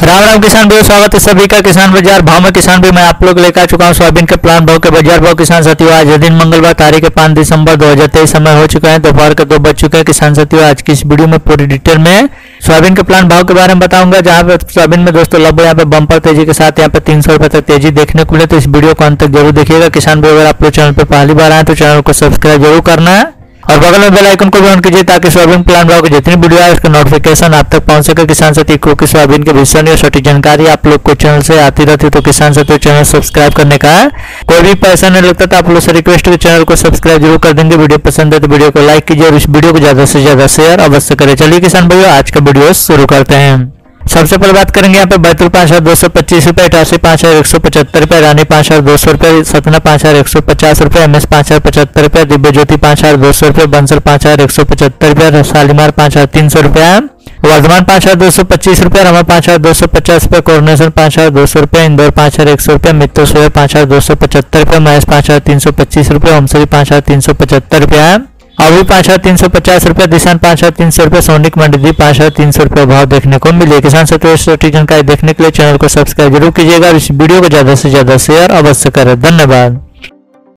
राम राम किसान भाई स्वागत है सभी का। किसान बाज़ार भाव में किसान भी मैं आप लोग लेकर आ चुका हूँ सोयाबीन के प्लान भाव के बाज़ार भाव। किसान साथियों, आज दिन मंगलवार, तारीख पाँच दिसंबर 2023 समय हो चुका है, दोपहर के दो बज चुके हैं। किसान साथियों, आज की इस वीडियो में पूरी डिटेल में सोयाबीन के प्लान भाव के बारे में बताऊँगा। जहाँ पे सोयाबीन में दोस्तों, लगभग यहाँ पे बंपर तेज़ी के साथ यहाँ पे तीन सौ तक तेज़ी देखने को मिले तो इस वीडियो को अंत तक ज़रूर देखिएगा। किसान भाई, अगर आप लोग चैनल पर पहली बार आए तो चैनल को सब्सक्राइब ज़रूर करना है। और बगल में बेल आइकन को भी ऑन कीजिए ताकि सोयाबीन प्लान की जितनी वीडियो आए उसका नोटिफिकेशन आप तक पहुँच सके। किसान साथी क्योंकि सोयाबीन के विषय और सटीक जानकारी आप लोग को चैनल से आती रहती है। तो किसान साथी चैनल सब्सक्राइब करने का है कोई भी पैसा नहीं लगता तो आप लोग से रिक्वेस्ट है चैनल को सब्सक्राइब ज़रूर कर देंगे। वीडियो पसंद है तो वीडियो को लाइक कीजिए और इस वीडियो को ज़्यादा से ज़्यादा शेयर अवश्य करें। चलिए किसान भैया आज का वीडियो शुरू करते हैं। सबसे पहले बात करेंगे यहाँ पे बैतुल पाँच हज़ार दो सौ पच्चीस रुपए इटासी पाँच हज़ार एक सौ पचहत्तर रुपए रानी पाँच हज़ार दो सौ रुपए सतना पाँच हज़ार एक सौ पचास रुपए एम एस पाँच हज़ार पचहत्तर रुपए दिव्य ज्योति पाँच हज़ार दो सौ रुपए बंसल पाँच हज़ार एक सौ पचहत्तर रुपए शालीमार पाँच हज़ार तीन सौ रुपया वर्धमान पाँच हज़ार दो सौ पच्चीस रुपए रमा पाँच हज़ार दो सौ पचास रुपए कोरोनेशन पाँच हज़ार दो सौ रुपए इंदौर पाँच हज़ार एक सौ रुपए मित्रो सोया पाँच हज़ार दो सौ पचहत्तर रुपए महेश पाँच हज़ार तीन सौ पच्चीस रुपए ओमसरी पाँच हज़ार तीन सौ पचहत्तर रुपया अभी पाँच हज़ार तीन सौ पचास रुपये, दिशान पाँच हज़ार तीन सौ रुपये, सोनिक मंडी पाँच हज़ार तीन सौ रुपये भाव देखने को मिले। किसान सटीक जानकारी देखने के लिए चैनल को सब्सक्राइब ज़रूर कीजिएगा और इस वीडियो को ज़्यादा से ज़्यादा शेयर अवश्य करें। धन्यवाद।